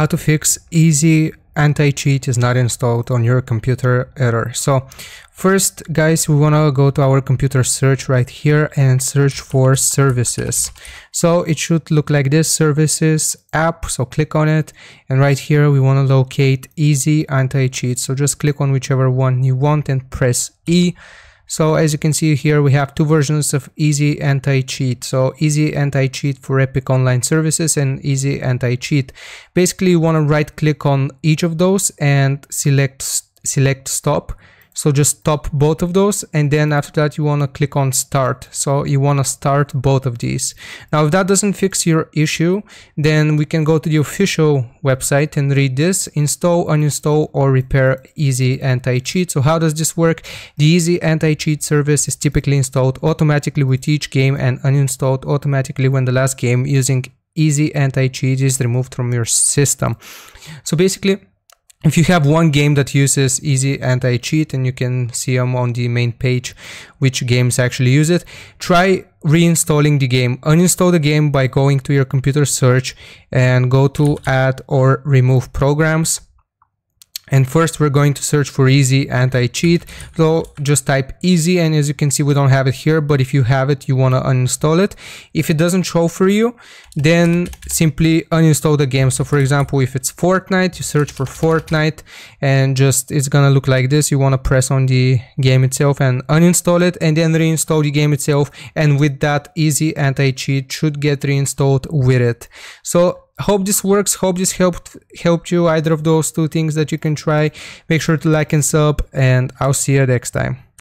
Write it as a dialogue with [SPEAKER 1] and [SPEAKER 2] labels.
[SPEAKER 1] how to fix easy anti-cheat is not installed on your computer error. So first guys, we want to go to our computer search right here and search for services. So it should look like this services app. So click on it. And right here, we want to locate easy anti-cheat. So just click on whichever one you want and press E. So as you can see here, we have two versions of Easy Anti-Cheat. So Easy Anti-Cheat for Epic Online Services and Easy Anti-Cheat. Basically, you want to right click on each of those and select select stop so just stop both of those and then after that you want to click on start. So you want to start both of these. Now if that doesn't fix your issue, then we can go to the official website and read this, install, uninstall or repair Easy Anti-Cheat. So how does this work? The Easy Anti-Cheat service is typically installed automatically with each game and uninstalled automatically when the last game using Easy Anti-Cheat is removed from your system. So basically if you have one game that uses easy anti-cheat and you can see them on the main page which games actually use it try reinstalling the game. Uninstall the game by going to your computer search and go to add or remove programs and first we're going to search for easy anti-cheat. So just type easy and as you can see we don't have it here but if you have it you want to uninstall it. If it doesn't show for you then simply uninstall the game. So for example if it's Fortnite you search for Fortnite and just it's gonna look like this. You want to press on the game itself and uninstall it and then reinstall the game itself and with that easy anti-cheat should get reinstalled with it. So hope this works. Hope this helped helped you either of those two things that you can try. Make sure to like and sub and i'll see you next time